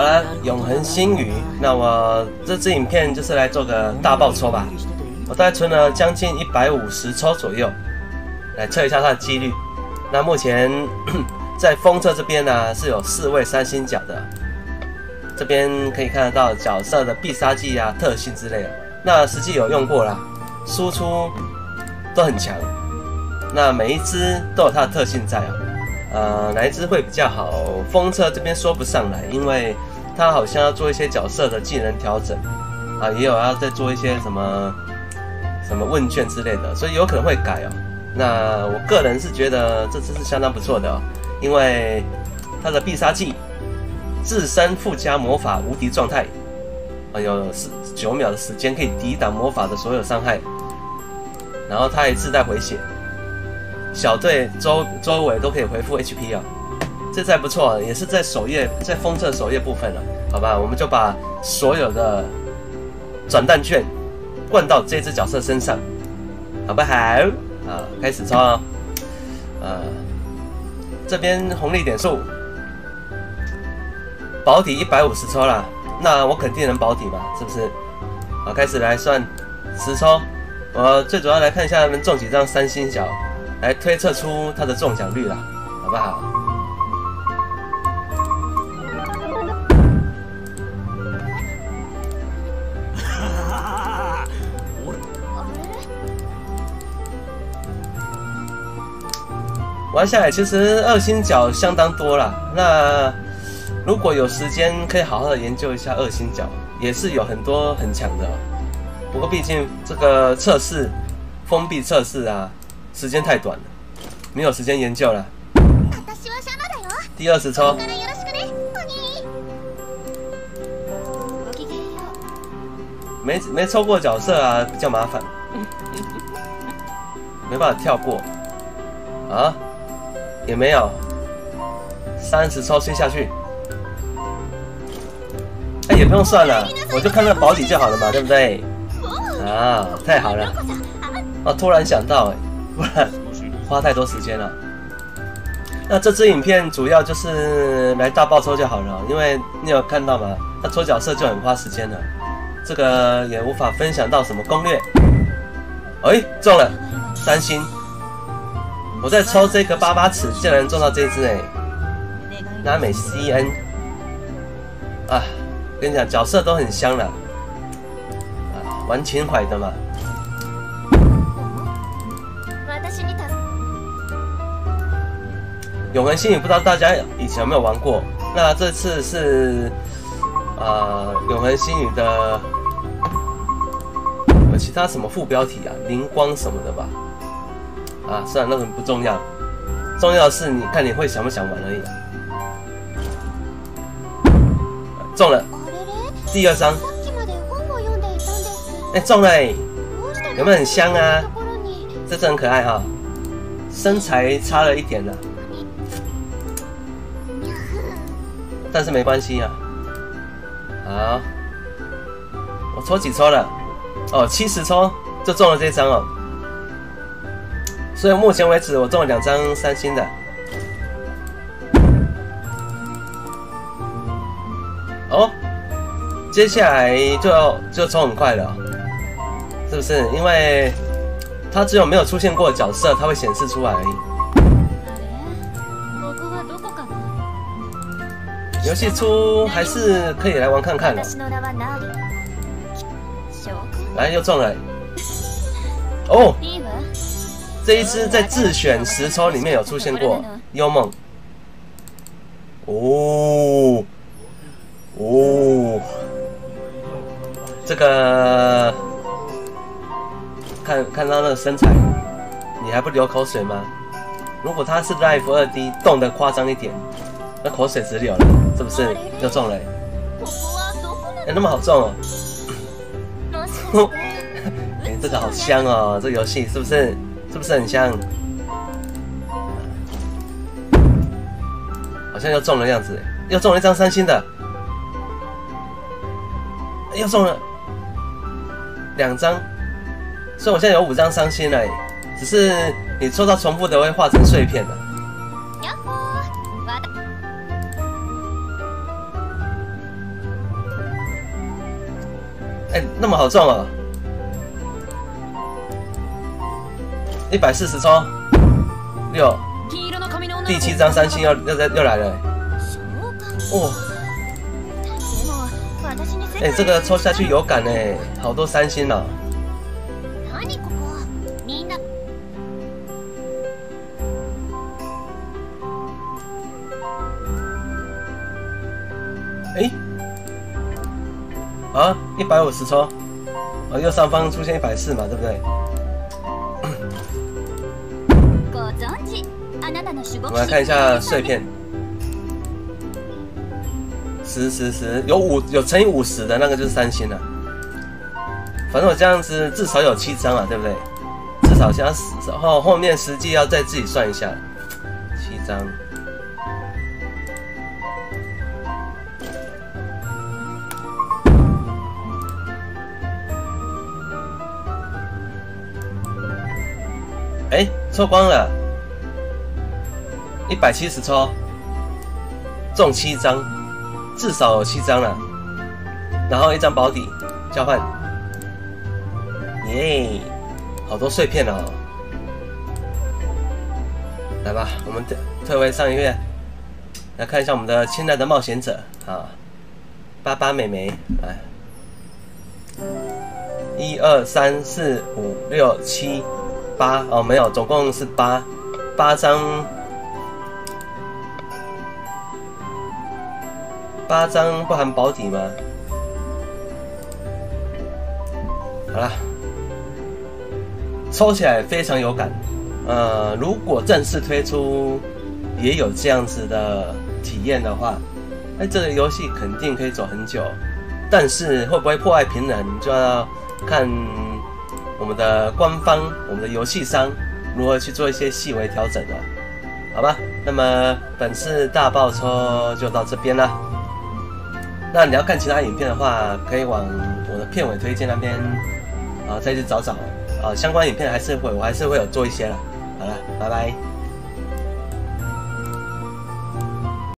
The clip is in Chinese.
好了，永恒星宇，那我这支影片就是来做个大爆抽吧。我大概存了将近一百五十抽左右，来测一下它的几率。那目前 在封测这边呢是有四位三星角的，这边可以看得到角色的必杀技啊、特性之类的。那实际有用过啦，输出都很强。那每一只都有它的特性在啊。呃，哪一只会比较好？封测这边说不上来，因为他好像要做一些角色的技能调整啊，也有要再做一些什么什么问卷之类的，所以有可能会改哦。那我个人是觉得这次是相当不错的哦，因为他的必杀技自身附加魔法无敌状态啊，有四九秒的时间可以抵挡魔法的所有伤害，然后他也自带回血。小队周周围都可以回复 HP 啊，这还不错，也是在首页，在封测首页部分了，好吧，我们就把所有的转蛋券灌到这只角色身上，好不好？啊，开始抽啊，呃，这边红利点数保底一百五十抽了，那我肯定能保底嘛，是不是？好，开始来算十抽，我最主要来看一下能中几张三星角。来推测出它的中奖率了，好不好？玩下来其实二星角相当多了，那如果有时间可以好好的研究一下二星角，也是有很多很强的。不过毕竟这个测试封闭测试啊。时间太短了，没有时间研究了。第二次抽，没没抽过角色啊，比较麻烦，没办法跳过。啊，也没有，三十抽先下去。哎，也不用算了，我就看那保底就好了嘛，对不对？啊，太好了！啊，突然想到，哎。不 然花太多时间了。那这支影片主要就是来大爆抽就好了，因为你有看到吗？他抽角色就很花时间了，这个也无法分享到什么攻略。哎，中了三星！我在抽这个八八尺，竟然中到这只哎！拉美 C N 啊，跟你讲，角色都很香了，啊，玩情怀的嘛。永恒星宇不知道大家以前有没有玩过？那这次是啊，永恒星宇的其他什么副标题啊？灵光什么的吧？啊，算了，那个不重要，重要的是你看你会想不想玩而已。中了第二张，哎，中了，有没有很香啊？这只很可爱哈，身材差了一点了。但是没关系啊，好，我抽几抽了？哦，七十抽就中了这张哦。所以目前为止我中了两张三星的。哦，接下来就就抽很快了，是不是？因为它只有没有出现过角色，它会显示出来而已。游戏出还是可以来玩看看的。来又中了，哦，这一只在自选十抽里面有出现过幽梦，哦哦，这个看看到那个身材，你还不流口水吗？如果他是 Life 二 D，动的夸张一点。那口水直流了，是不是又中了？哎，那么好中哦！哎，这个好香哦，这个游戏是不是？是不是很香？好像又中了样子，又中了一张三星的，又中了两张，所以我现在有五张三星了。只是你抽到重复的会化成碎片的。哎，那么好中啊！一百四十抽，六，第七张三星又又在又来了，哇！哎，这个抽下去有感哎，好多三星哦。哎，啊，一百五十抽，啊，右上方出现一百四嘛，对不对？我们来看一下碎片，十十十，有五有乘以五十的那个就是三星了。反正我这样子至少有七张啊，对不对？至少加十，然后后面实际要再自己算一下，七张。哎，抽光了，一百七十抽，中七张，至少有七张了。然后一张保底交换，耶，好多碎片哦。来吧，我们退回上一个月，来看一下我们的亲爱的冒险者啊，巴巴美眉来，一二三四五六七。八哦，没有，总共是八八张，八张不含保底吗？好了，抽起来非常有感。呃，如果正式推出也有这样子的体验的话，那这个游戏肯定可以走很久。但是会不会破坏平衡，就要看。我们的官方，我们的游戏商如何去做一些细微调整了？好吧，那么本次大爆抽就到这边了。那你要看其他影片的话，可以往我的片尾推荐那边啊再去找找啊，相关影片还是会，我还是会有做一些了。好了，拜拜。